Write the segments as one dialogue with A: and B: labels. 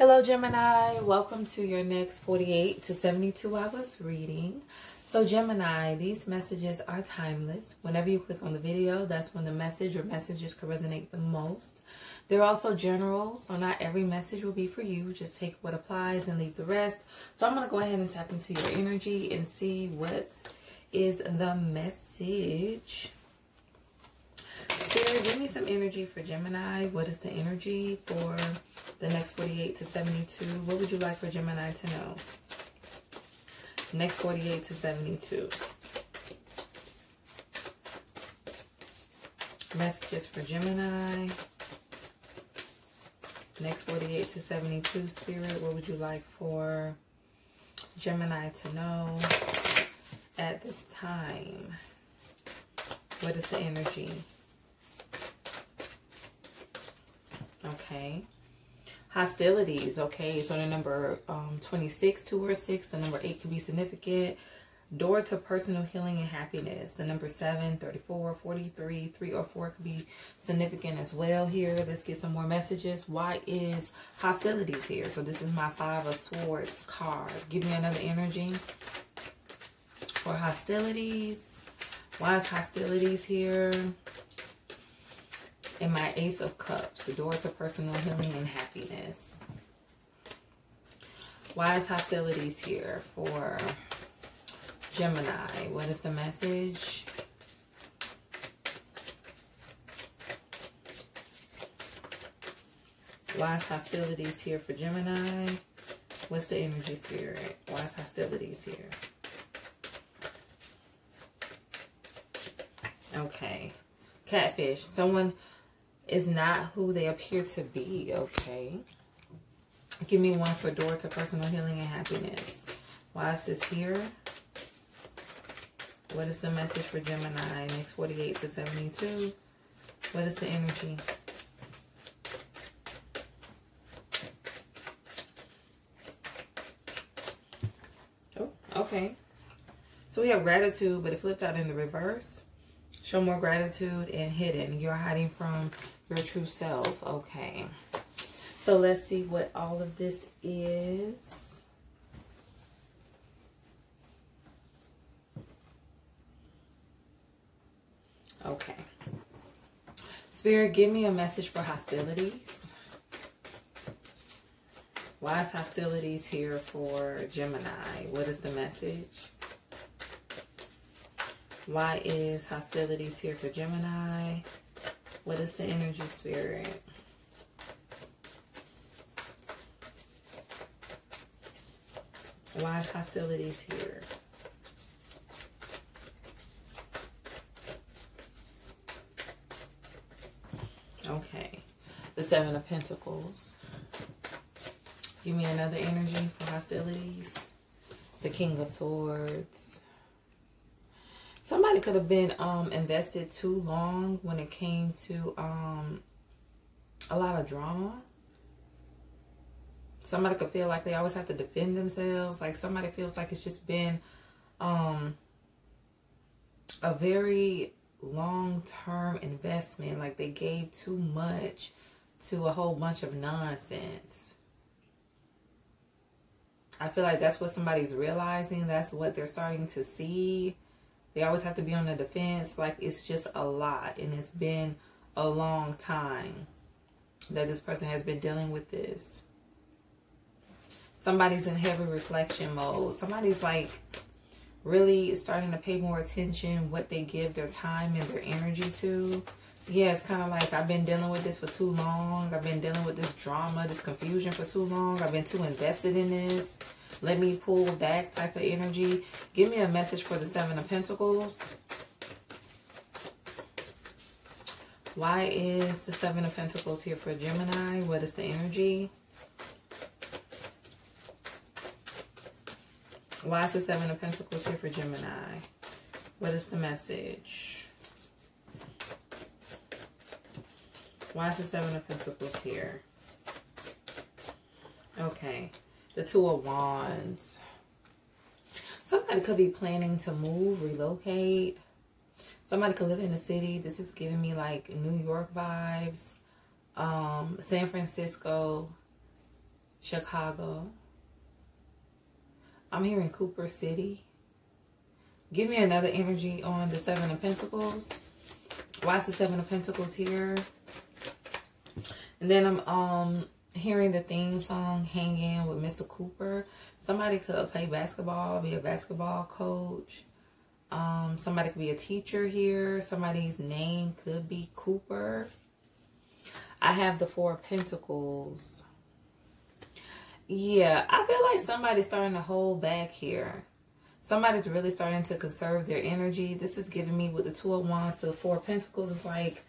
A: Hello, Gemini. Welcome to your next 48 to 72 hours reading. So, Gemini, these messages are timeless. Whenever you click on the video, that's when the message or messages can resonate the most. They're also general, so not every message will be for you. Just take what applies and leave the rest. So, I'm going to go ahead and tap into your energy and see what is the message. Spirit, give me some energy for Gemini. What is the energy for the next 48 to 72. What would you like for Gemini to know? Next 48 to 72. Messages for Gemini. Next 48 to 72, Spirit. What would you like for Gemini to know at this time? What is the energy? Okay hostilities, okay? So the number um, 26, 2 or 6, the number 8 can be significant. Door to personal healing and happiness. The number 7, 34, 43, 3 or 4 could be significant as well here. Let's get some more messages. Why is hostilities here? So this is my Five of Swords card. Give me another energy for hostilities. Why is hostilities here? And my Ace of Cups, the door to personal healing and happiness. Wise hostilities here for Gemini. What is the message? Wise hostilities here for Gemini. What's the energy spirit? Wise hostilities here. Okay. Catfish. Someone is not who they appear to be, okay? Give me one for door to personal healing and happiness. Why is this here? What is the message for Gemini? Next 48 to 72. What is the energy? Oh, okay. So we have gratitude, but it flipped out in the reverse. Show more gratitude and hidden. You're hiding from your true self. Okay. So let's see what all of this is. Okay. Spirit, give me a message for hostilities. Why is hostilities here for Gemini? What is the message? Why is hostilities here for Gemini? What is the energy spirit? Why is hostilities here? Okay. The Seven of Pentacles. Give me another energy for hostilities. The King of Swords. Somebody could have been um, invested too long when it came to um, a lot of drama. Somebody could feel like they always have to defend themselves. Like somebody feels like it's just been um, a very long-term investment. Like they gave too much to a whole bunch of nonsense. I feel like that's what somebody's realizing. That's what they're starting to see. They always have to be on the defense. Like it's just a lot. And it's been a long time that this person has been dealing with this. Somebody's in heavy reflection mode. Somebody's like really starting to pay more attention what they give their time and their energy to. Yeah, it's kind of like I've been dealing with this for too long. I've been dealing with this drama, this confusion for too long. I've been too invested in this let me pull back type of energy. Give me a message for the Seven of Pentacles. Why is the Seven of Pentacles here for Gemini? What is the energy? Why is the Seven of Pentacles here for Gemini? What is the message? Why is the Seven of Pentacles here? Okay the Two of Wands. Somebody could be planning to move, relocate. Somebody could live in the city. This is giving me like New York vibes. Um, San Francisco. Chicago. I'm here in Cooper City. Give me another energy on the Seven of Pentacles. Why is the Seven of Pentacles here? And then I'm um hearing the theme song Hangin' with Mr. Cooper. Somebody could play basketball, be a basketball coach. Um, somebody could be a teacher here. Somebody's name could be Cooper. I have the Four Pentacles. Yeah, I feel like somebody's starting to hold back here. Somebody's really starting to conserve their energy. This is giving me with the Two of Wands to the Four of Pentacles. It's like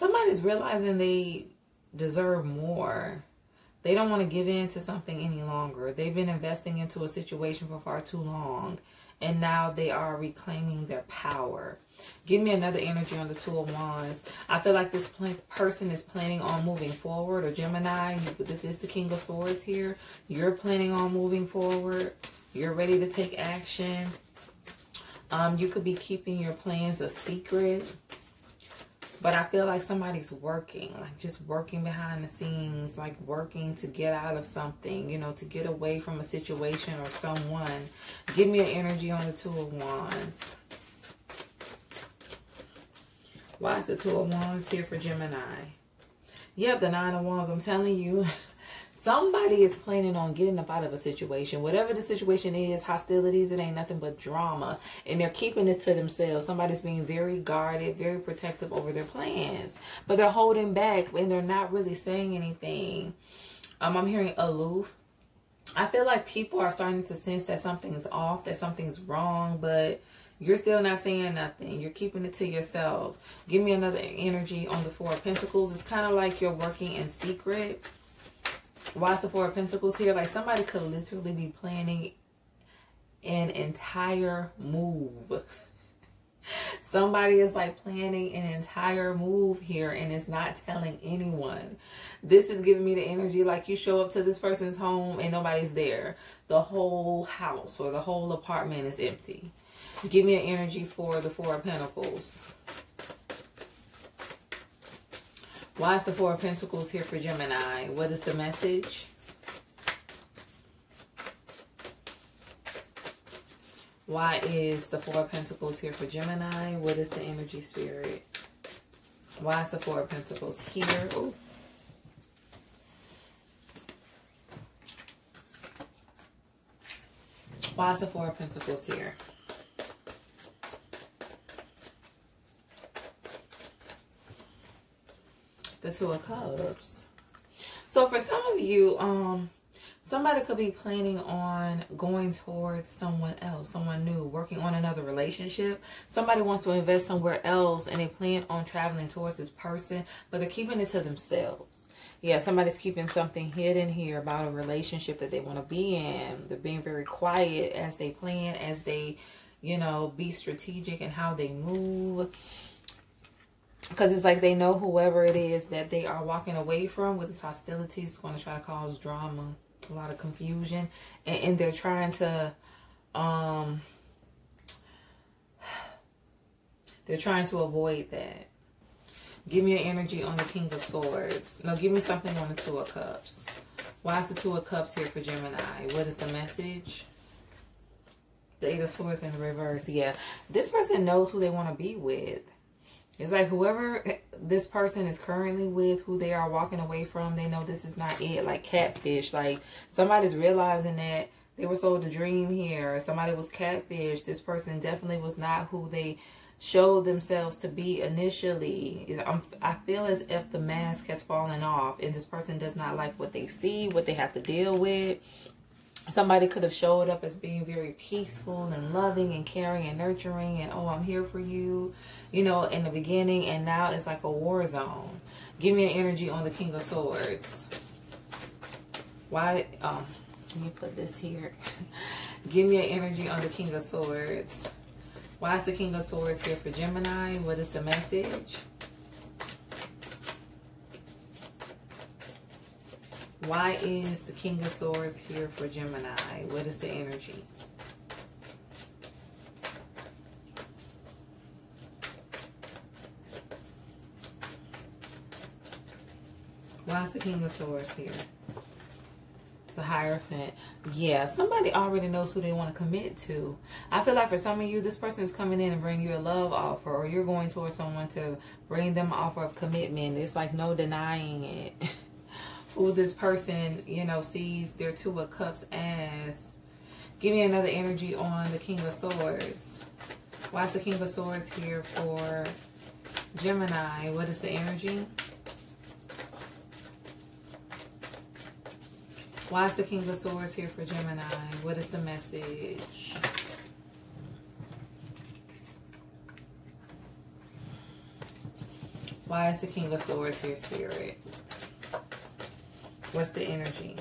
A: somebody's realizing they deserve more. They don't want to give in to something any longer. They've been investing into a situation for far too long. And now they are reclaiming their power. Give me another energy on the Two of Wands. I feel like this person is planning on moving forward. Or Gemini, this is the King of Swords here. You're planning on moving forward. You're ready to take action. Um, you could be keeping your plans a secret. But I feel like somebody's working, like just working behind the scenes, like working to get out of something, you know, to get away from a situation or someone. Give me an energy on the Two of Wands. Why is the Two of Wands here for Gemini? Yep, the Nine of Wands. I'm telling you, Somebody is planning on getting up out of a situation. Whatever the situation is, hostilities, it ain't nothing but drama. And they're keeping this to themselves. Somebody's being very guarded, very protective over their plans. But they're holding back and they're not really saying anything. Um, I'm hearing aloof. I feel like people are starting to sense that something's off, that something's wrong, but you're still not saying nothing. You're keeping it to yourself. Give me another energy on the Four of Pentacles. It's kind of like you're working in secret why is the Four of Pentacles here? Like somebody could literally be planning an entire move. somebody is like planning an entire move here and is not telling anyone. This is giving me the energy like you show up to this person's home and nobody's there. The whole house or the whole apartment is empty. Give me an energy for the Four of Pentacles. Why is the Four of Pentacles here for Gemini? What is the message? Why is the Four of Pentacles here for Gemini? What is the energy spirit? Why is the Four of Pentacles here? Ooh. Why is the Four of Pentacles here? The Two of Cups. So for some of you, um, somebody could be planning on going towards someone else, someone new, working on another relationship. Somebody wants to invest somewhere else and they plan on traveling towards this person, but they're keeping it to themselves. Yeah, somebody's keeping something hidden here about a relationship that they want to be in. They're being very quiet as they plan, as they, you know, be strategic in how they move because it's like they know whoever it is that they are walking away from with this hostility. Is going to try to cause drama a lot of confusion and, and they're trying to um they're trying to avoid that. Give me an energy on the king of swords. No give me something on the two of cups. Why is the two of cups here for gemini? What is the message? The eight of swords in reverse yeah. This person knows who they want to be with it's like whoever this person is currently with, who they are walking away from, they know this is not it. Like catfish. Like somebody's realizing that they were sold a dream here. Somebody was catfish. This person definitely was not who they showed themselves to be initially. I'm, I feel as if the mask has fallen off and this person does not like what they see, what they have to deal with somebody could have showed up as being very peaceful and loving and caring and nurturing and oh i'm here for you you know in the beginning and now it's like a war zone. Give me an energy on the king of swords. Why um can you put this here. Give me an energy on the king of swords. Why is the king of swords here for gemini? What is the message Why is the King of Swords here for Gemini? What is the energy? Why is the King of Swords here? The Hierophant. Yeah, somebody already knows who they want to commit to. I feel like for some of you, this person is coming in and bring you a love offer, or you're going towards someone to bring them offer of commitment. It's like no denying it. who this person, you know, sees their Two of Cups as. Give me another energy on the King of Swords. Why is the King of Swords here for Gemini? What is the energy? Why is the King of Swords here for Gemini? What is the message? Why is the King of Swords here, Spirit? What's the energy?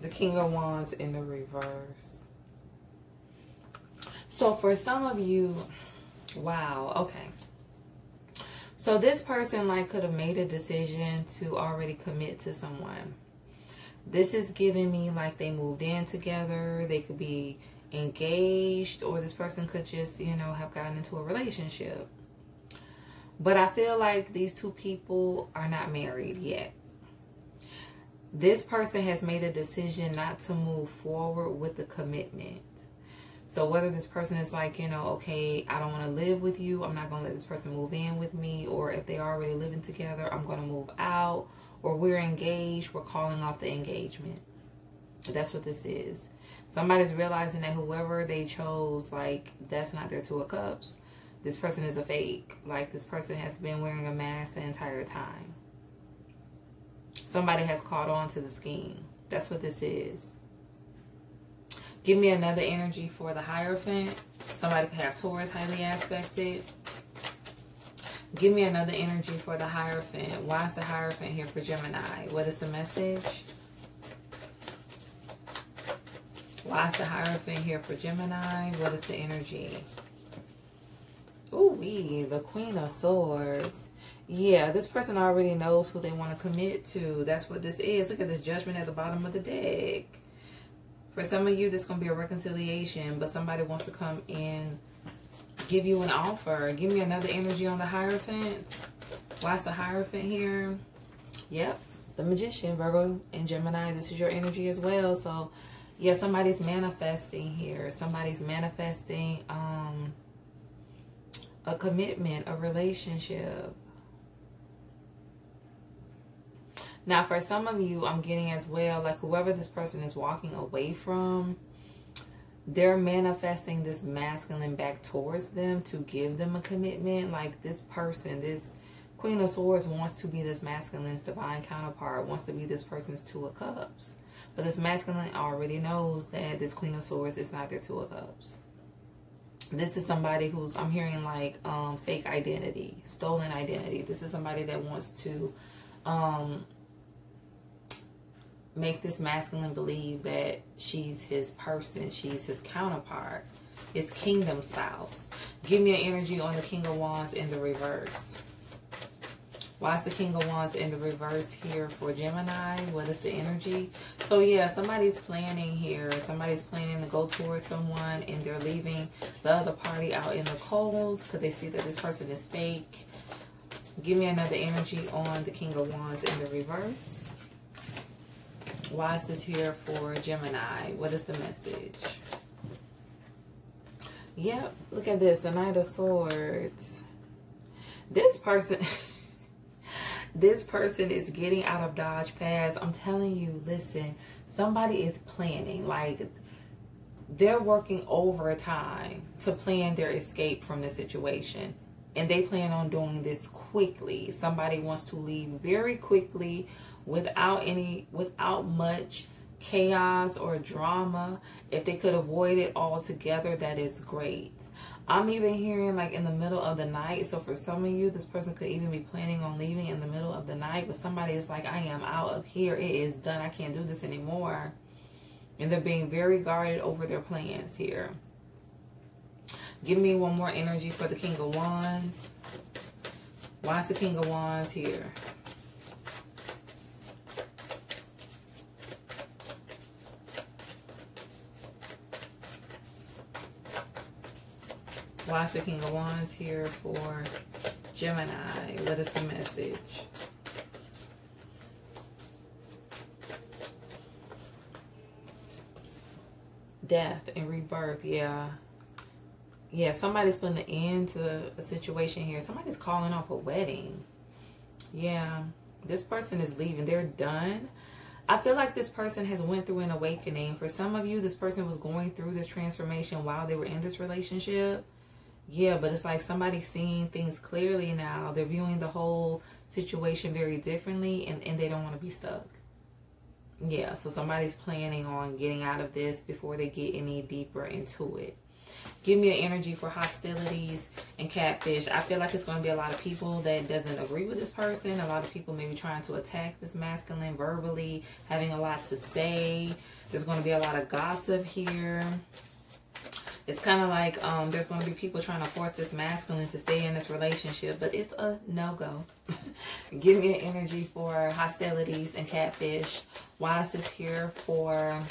A: The King of Wands in the reverse. So for some of you, wow, okay. So this person like could have made a decision to already commit to someone. This is giving me like they moved in together. They could be engaged or this person could just, you know, have gotten into a relationship. But I feel like these two people are not married yet this person has made a decision not to move forward with the commitment. So whether this person is like, you know, okay, I don't want to live with you, I'm not going to let this person move in with me, or if they are already living together, I'm going to move out, or we're engaged, we're calling off the engagement. That's what this is. Somebody's realizing that whoever they chose, like, that's not their two of cups. This person is a fake. Like, this person has been wearing a mask the entire time. Somebody has caught on to the scheme. That's what this is. Give me another energy for the Hierophant. Somebody could have Taurus highly aspected. Give me another energy for the Hierophant. Why is the Hierophant here for Gemini? What is the message? Why is the Hierophant here for Gemini? What is the energy? Ooh, wee, the Queen of Swords yeah, this person already knows who they want to commit to. That's what this is. Look at this judgment at the bottom of the deck. For some of you, this is going to be a reconciliation, but somebody wants to come in, give you an offer. Give me another energy on the Hierophant. Why's the Hierophant here? Yep, the Magician, Virgo and Gemini. This is your energy as well. So, yeah, somebody's manifesting here. Somebody's manifesting um, a commitment, a relationship. Now, for some of you, I'm getting as well, like whoever this person is walking away from, they're manifesting this masculine back towards them to give them a commitment. Like this person, this Queen of Swords wants to be this masculine's divine counterpart, wants to be this person's Two of Cups. But this masculine already knows that this Queen of Swords is not their Two of Cups. This is somebody who's, I'm hearing like um, fake identity, stolen identity. This is somebody that wants to um, make this masculine believe that she's his person, she's his counterpart, his kingdom spouse. Give me an energy on the King of Wands in the reverse. Why is the King of Wands in the reverse here for Gemini? What is the energy? So yeah, somebody's planning here. Somebody's planning to go towards someone and they're leaving the other party out in the cold because they see that this person is fake. Give me another energy on the King of Wands in the reverse. Why is this here for Gemini? What is the message? Yep, look at this. The Knight of Swords. This person... this person is getting out of Dodge fast. I'm telling you, listen, somebody is planning. Like, they're working overtime to plan their escape from the situation. And they plan on doing this quickly. Somebody wants to leave very quickly without any without much chaos or drama if they could avoid it altogether that is great. I'm even hearing like in the middle of the night so for some of you this person could even be planning on leaving in the middle of the night but somebody is like i am out of here. It is done. I can't do this anymore. And they're being very guarded over their plans here. Give me one more energy for the king of wands. Why is the king of wands here The King of Wands here for Gemini? What is the message? Death and rebirth, yeah. Yeah, somebody's putting an end to a situation here. Somebody's calling off a wedding. Yeah, this person is leaving. They're done. I feel like this person has went through an awakening. For some of you, this person was going through this transformation while they were in this relationship. Yeah, but it's like somebody's seeing things clearly now. They're viewing the whole situation very differently and, and they don't want to be stuck. Yeah, so somebody's planning on getting out of this before they get any deeper into it. Give me an energy for hostilities and catfish. I feel like it's going to be a lot of people that doesn't agree with this person. A lot of people maybe trying to attack this masculine verbally, having a lot to say. There's going to be a lot of gossip here it's kind of like um, there's going to be people trying to force this masculine to stay in this relationship, but it's a no-go. Give me an energy for hostilities and catfish. Why is this here for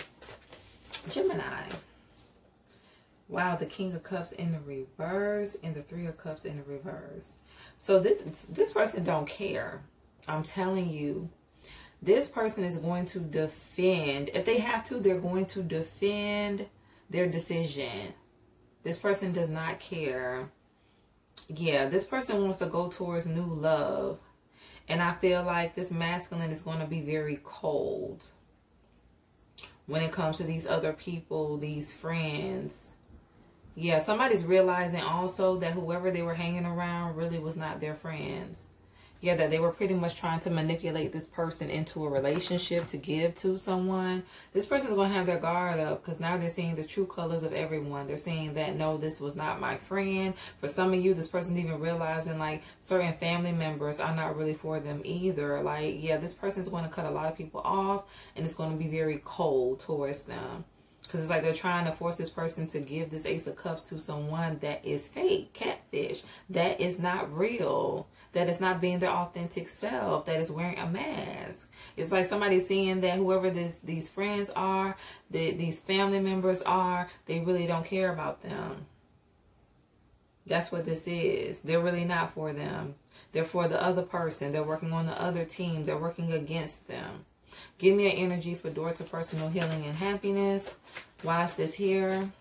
A: Gemini? Wow, the King of Cups in the reverse and the Three of Cups in the reverse. So this, this person don't care. I'm telling you, this person is going to defend. If they have to, they're going to defend their decision. This person does not care. Yeah, this person wants to go towards new love. And I feel like this masculine is going to be very cold when it comes to these other people, these friends. Yeah, somebody's realizing also that whoever they were hanging around really was not their friends yeah, that they were pretty much trying to manipulate this person into a relationship to give to someone. This person is going to have their guard up because now they're seeing the true colors of everyone. They're seeing that, no, this was not my friend. For some of you, this person's even realizing like certain family members are not really for them either. Like, yeah, this person's going to cut a lot of people off and it's going to be very cold towards them. Because it's like they're trying to force this person to give this Ace of Cups to someone that is fake, catfish, that is not real, that is not being their authentic self, that is wearing a mask. It's like somebody seeing that whoever this, these friends are, the, these family members are, they really don't care about them. That's what this is. They're really not for them. They're for the other person. They're working on the other team. They're working against them. Give me an energy for door to personal healing and happiness. Why is this here?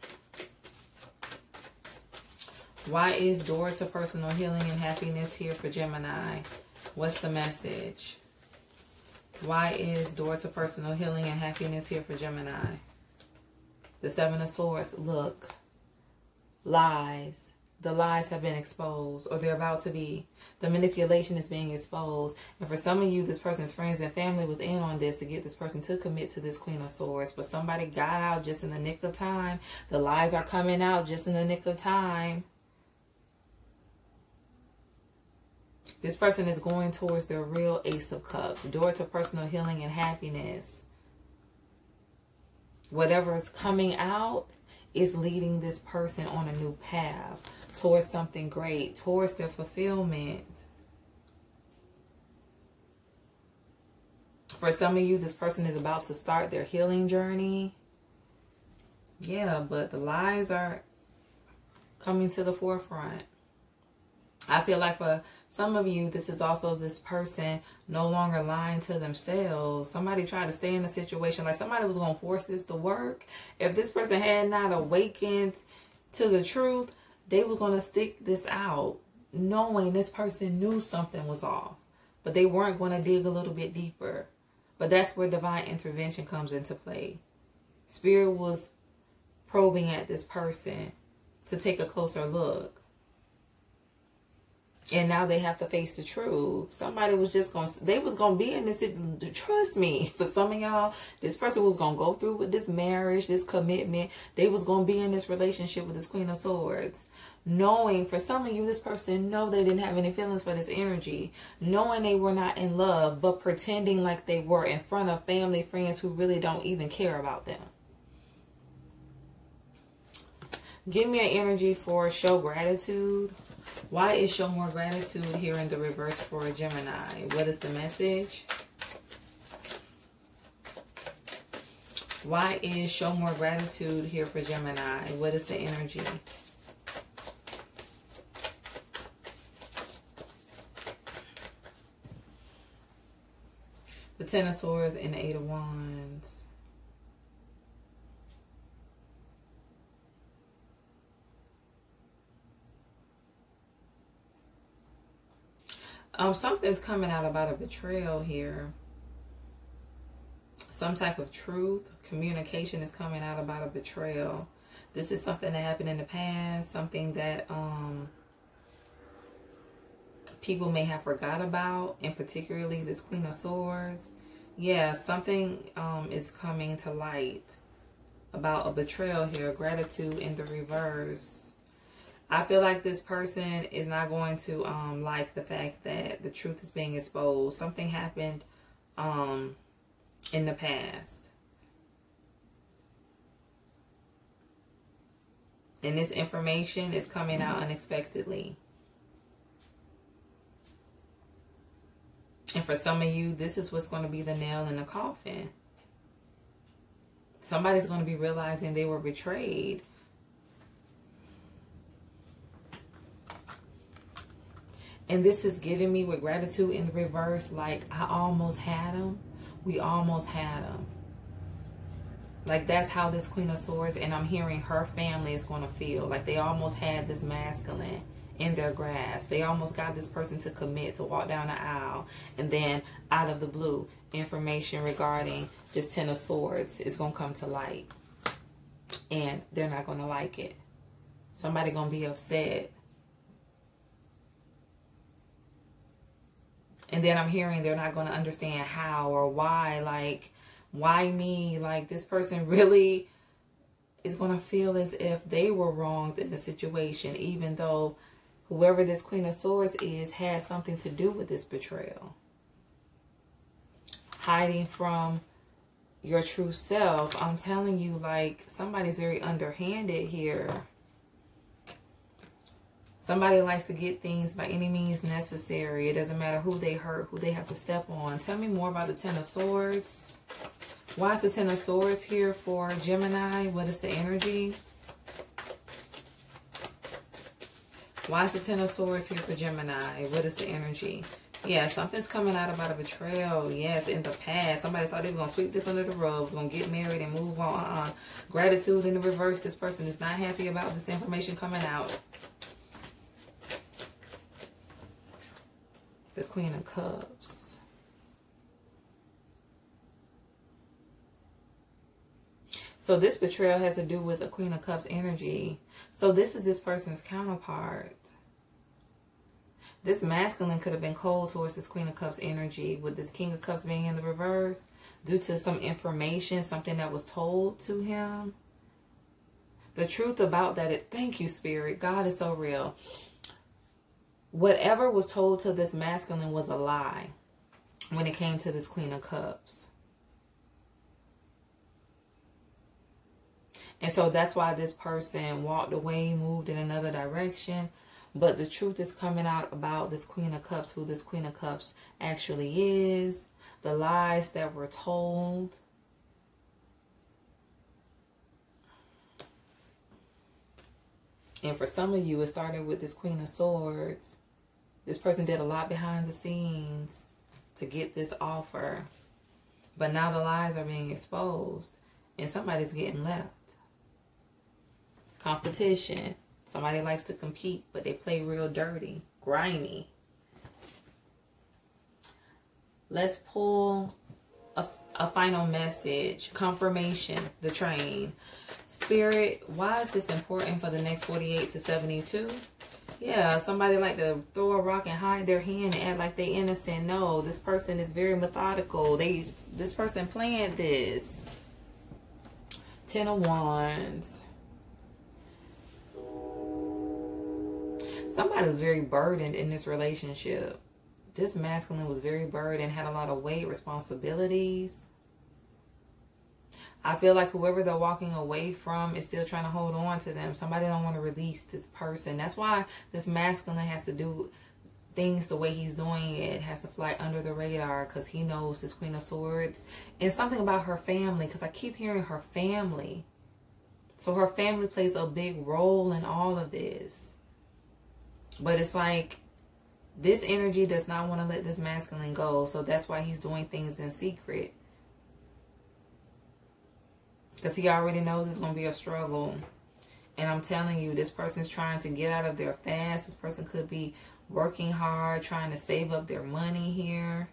A: Why is door to personal healing and happiness here for Gemini? What's the message? Why is door to personal healing and happiness here for Gemini? The Seven of Swords. Look. Lies the lies have been exposed or they're about to be. The manipulation is being exposed. And for some of you, this person's friends and family was in on this to get this person to commit to this Queen of Swords. But somebody got out just in the nick of time. The lies are coming out just in the nick of time. This person is going towards their real Ace of Cups. Door to personal healing and happiness. Whatever is coming out is leading this person on a new path towards something great, towards their fulfillment. For some of you, this person is about to start their healing journey. Yeah, but the lies are coming to the forefront. I feel like for some of you, this is also this person no longer lying to themselves. Somebody tried to stay in a situation like somebody was going to force this to work. If this person had not awakened to the truth, they were going to stick this out knowing this person knew something was off. But they weren't going to dig a little bit deeper. But that's where divine intervention comes into play. Spirit was probing at this person to take a closer look and now they have to face the truth. Somebody was just going to, they was going to be in this, trust me, for some of y'all, this person was going to go through with this marriage, this commitment. They was going to be in this relationship with this Queen of Swords. Knowing, for some of you, this person know they didn't have any feelings for this energy. Knowing they were not in love, but pretending like they were in front of family, friends who really don't even care about them. Give me an energy for show gratitude. Why is show more gratitude here in the reverse for a Gemini? What is the message? Why is show more gratitude here for Gemini? What is the energy? The Ten of Swords and the Eight of Wands. Um, something's coming out about a betrayal here. Some type of truth, communication is coming out about a betrayal. This is something that happened in the past, something that um, people may have forgot about, and particularly this Queen of Swords. Yeah, something um, is coming to light about a betrayal here, gratitude in the reverse. I feel like this person is not going to um, like the fact that the truth is being exposed. Something happened um, in the past. And this information is coming out unexpectedly. And for some of you, this is what's going to be the nail in the coffin. Somebody's going to be realizing they were betrayed And this is giving me with gratitude in the reverse, like I almost had him. We almost had him. Like that's how this Queen of Swords, and I'm hearing her family is going to feel. Like they almost had this masculine in their grasp. They almost got this person to commit to walk down the aisle. And then out of the blue, information regarding this Ten of Swords is going to come to light. And they're not going to like it. Somebody going to be upset and then I'm hearing they're not going to understand how or why. Like, why me? Like, this person really is going to feel as if they were wronged in the situation, even though whoever this Queen of Swords is has something to do with this betrayal. Hiding from your true self. I'm telling you, like, somebody's very underhanded here. Somebody likes to get things by any means necessary. It doesn't matter who they hurt, who they have to step on. Tell me more about the Ten of Swords. Why is the Ten of Swords here for Gemini? What is the energy? Why is the Ten of Swords here for Gemini? What is the energy? Yeah, something's coming out about a betrayal. Yes, in the past. Somebody thought they were going to sweep this under the rug, was going to get married and move on. Uh, gratitude in the reverse. This person is not happy about this information coming out. The Queen of Cups. So this betrayal has to do with the Queen of Cups energy. So this is this person's counterpart. This masculine could have been cold towards this Queen of Cups energy with this King of Cups being in the reverse due to some information, something that was told to him. The truth about that, it, thank you, Spirit. God is so real whatever was told to this masculine was a lie when it came to this Queen of Cups. And so that's why this person walked away, moved in another direction. But the truth is coming out about this Queen of Cups, who this Queen of Cups actually is, the lies that were told. And for some of you, it started with this Queen of Swords. This person did a lot behind the scenes to get this offer. But now the lies are being exposed and somebody's getting left. Competition. Somebody likes to compete, but they play real dirty, grimy. Let's pull a, final message. Confirmation, the train. Spirit, why is this important for the next 48 to 72? Yeah, somebody like to throw a rock and hide their hand and act like they innocent. No, this person is very methodical. They this person planned this. Ten of Wands. Somebody's very burdened in this relationship. This masculine was very burdened, had a lot of weight, responsibilities. I feel like whoever they're walking away from is still trying to hold on to them. Somebody don't want to release this person. That's why this masculine has to do things the way he's doing it has to fly under the radar because he knows this queen of swords and something about her family because i keep hearing her family so her family plays a big role in all of this but it's like This energy does not want to let this masculine go. So that's why he's doing things in secret. Because he already knows it's going to be a struggle. And I'm telling you, this person's trying to get out of there fast. This person could be working hard, trying to save up their money here.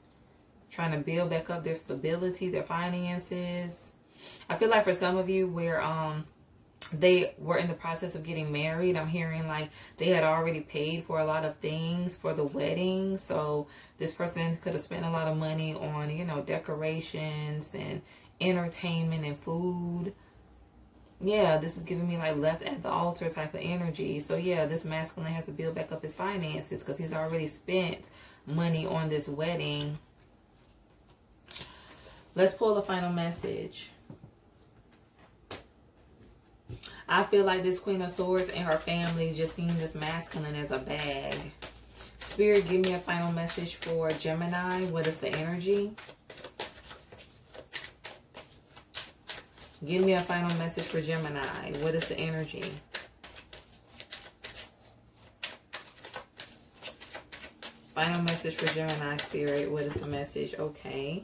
A: Trying to build back up their stability, their finances. I feel like for some of you, where um they were in the process of getting married. I'm hearing like they had already paid for a lot of things for the wedding. So this person could have spent a lot of money on, you know, decorations and entertainment and food. Yeah, this is giving me like left at the altar type of energy. So yeah, this masculine has to build back up his finances because he's already spent money on this wedding. Let's pull the final message. I feel like this Queen of Swords and her family just seeing this masculine as a bag. Spirit, give me a final message for Gemini. What is the energy? Give me a final message for Gemini. What is the energy? Final message for Gemini, Spirit. What is the message? Okay.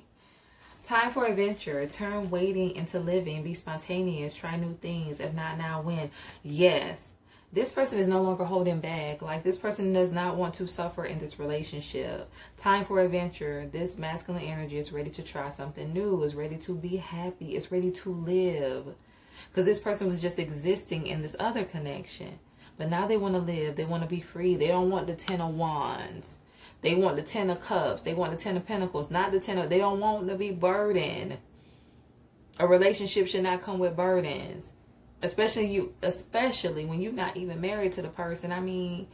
A: Time for adventure. Turn waiting into living. Be spontaneous. Try new things. If not now, when? Yes. This person is no longer holding back. Like this person does not want to suffer in this relationship. Time for adventure. This masculine energy is ready to try something new. Is ready to be happy. Is ready to live. Because this person was just existing in this other connection. But now they want to live. They want to be free. They don't want the Ten of Wands. They want the Ten of Cups. They want the Ten of Pentacles, not the Ten of... They don't want to be burdened. A relationship should not come with burdens. Especially you, especially when you're not even married to the person. I mean,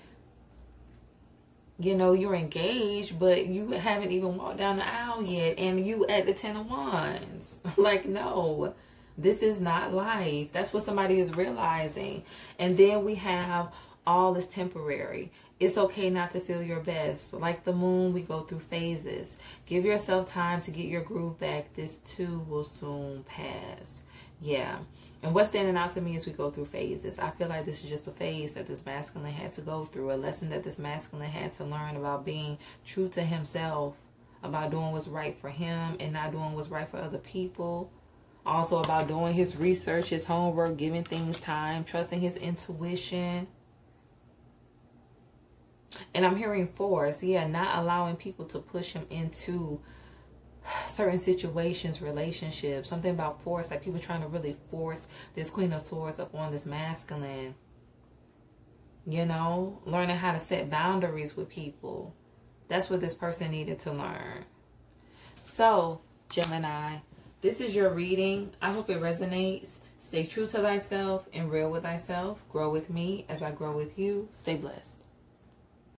A: you know, you're engaged, but you haven't even walked down the aisle yet. And you at the Ten of Wands. like, no this is not life. That's what somebody is realizing. And then we have all is temporary. It's okay not to feel your best. Like the moon, we go through phases. Give yourself time to get your groove back. This too will soon pass. Yeah. And what's standing out to me as we go through phases, I feel like this is just a phase that this masculine had to go through, a lesson that this masculine had to learn about being true to himself, about doing what's right for him and not doing what's right for other people. Also about doing his research, his homework, giving things time, trusting his intuition and I'm hearing force, yeah, not allowing people to push him into certain situations, relationships, something about force, like people trying to really force this Queen of Swords up on this masculine. You know, learning how to set boundaries with people. That's what this person needed to learn. So, Gemini, this is your reading. I hope it resonates. Stay true to thyself and real with thyself. Grow with me as I grow with you. Stay blessed.